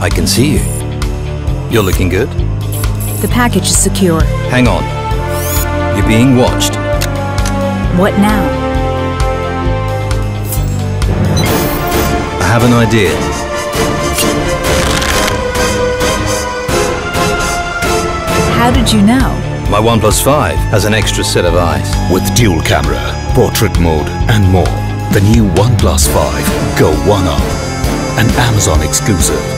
I can see you. You're looking good. The package is secure. Hang on. You're being watched. What now? I have an idea. How did you know? My OnePlus 5 has an extra set of eyes. With dual camera, portrait mode and more. The new OnePlus 5 Go One Up. An Amazon exclusive.